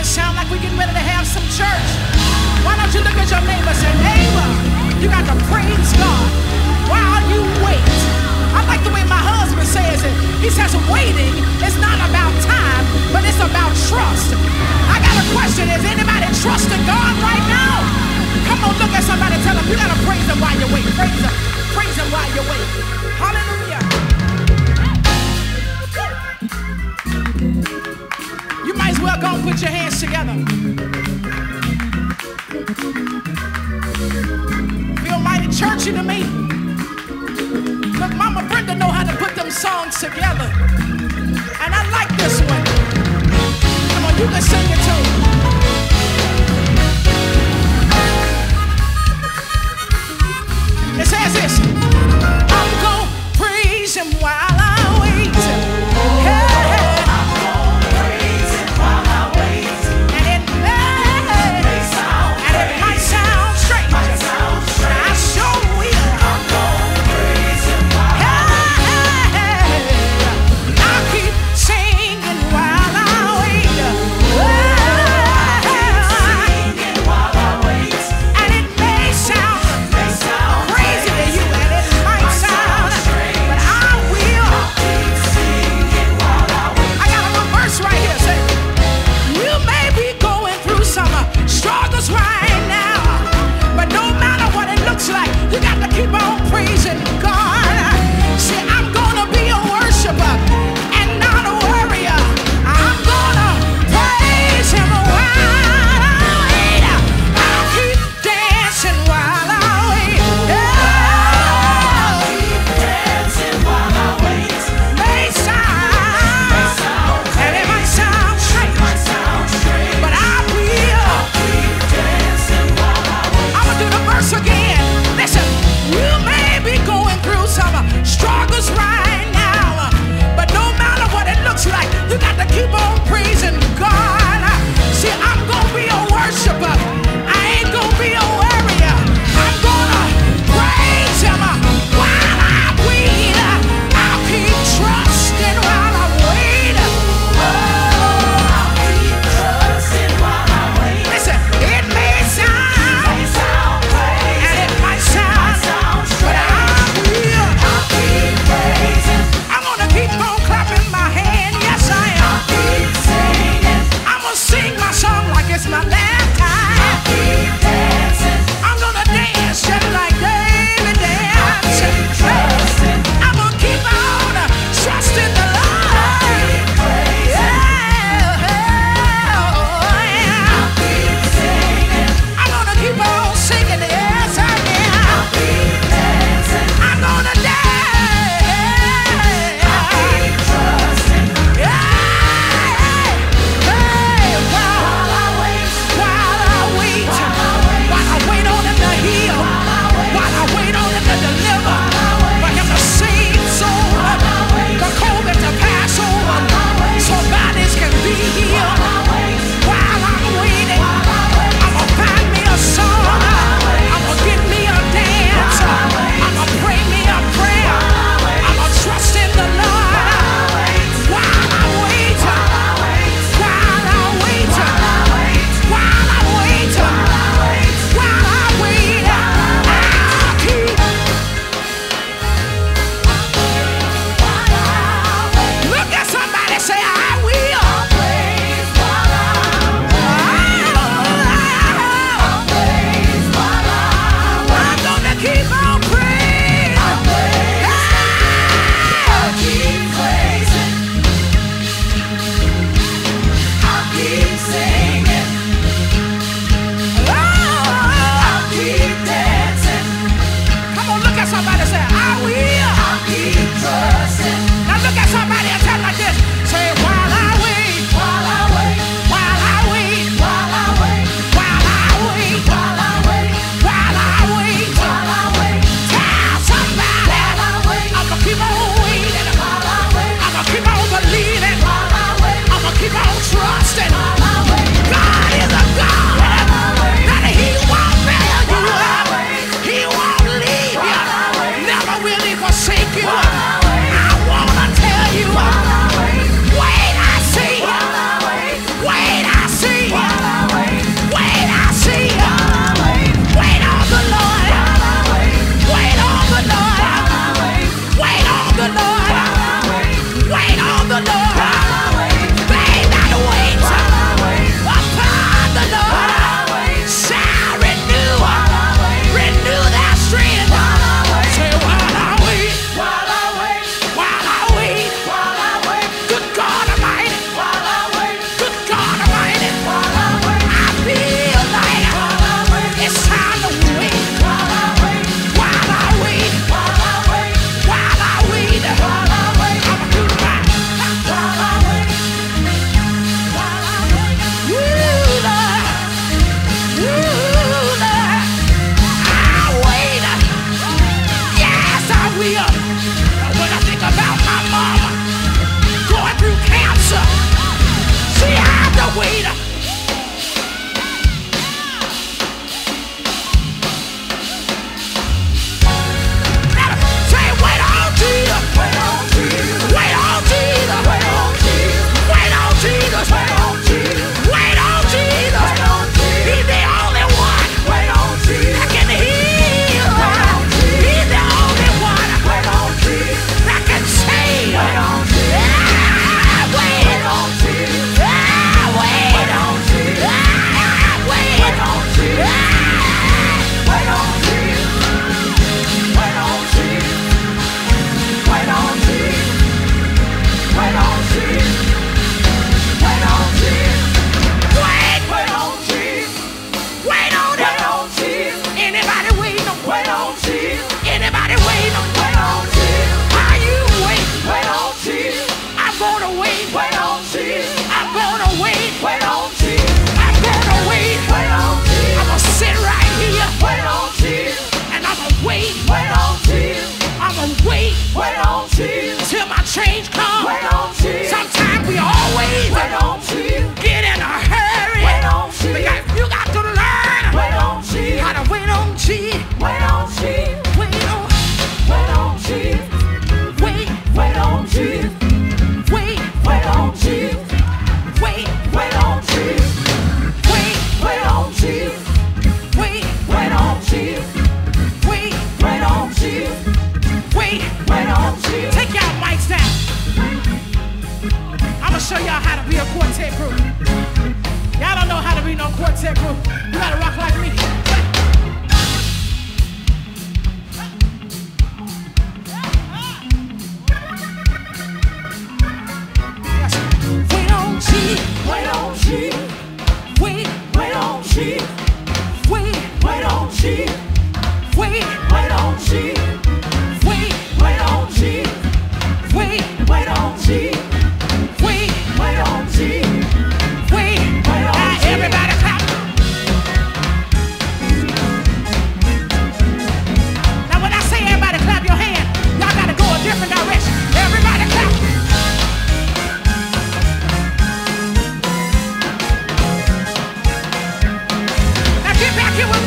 it sound like we're getting ready to have some church. Why don't you look at your neighbor and say, neighbor, you got to praise God while you wait. I like the way my husband says it. He says waiting is not about time, but it's about trust. I got a question. Is anybody trusting God right now? Come on, look at somebody tell them you got to praise him while you wait. Praise him. Put your hands together. Feel mighty churchy to me. Look, Mama Brenda know how to put them songs together. And I like this one. Come on, you can sing it too. quartet group. You gotta rock like me.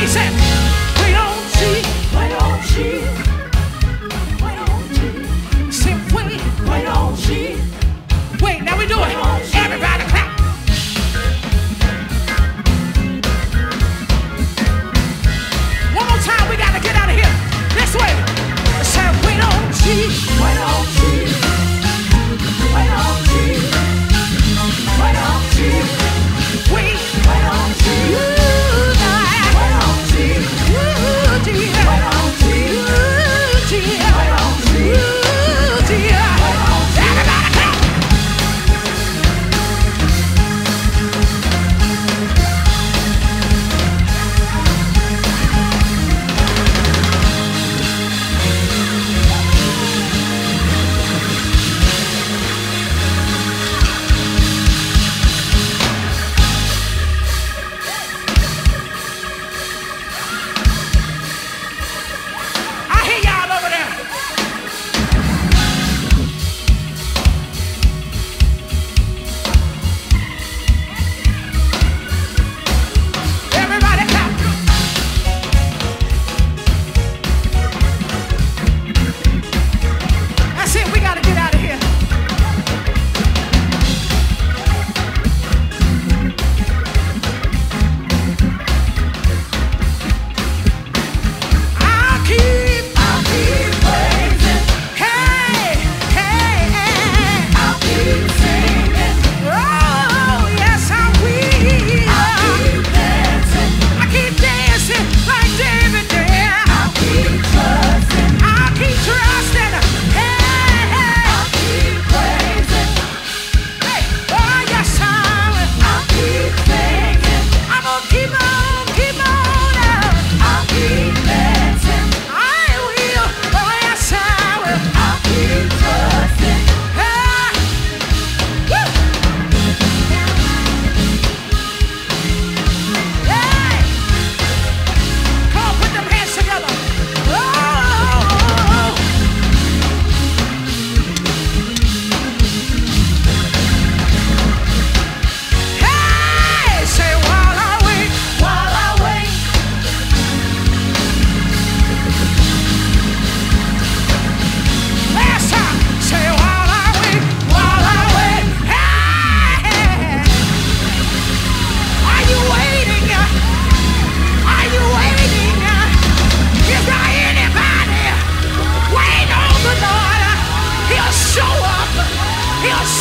me, said.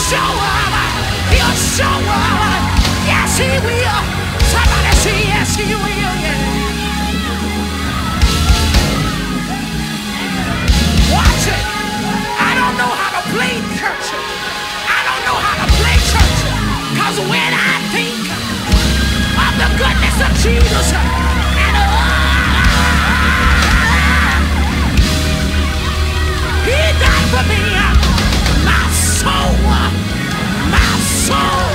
show up. He'll show up. Yes, he will. Somebody say yes, he will. Yeah. Watch it. I don't know how to play church. I don't know how to play when I think of the goodness of Jesus and uh, He died for me. My soul. Oh.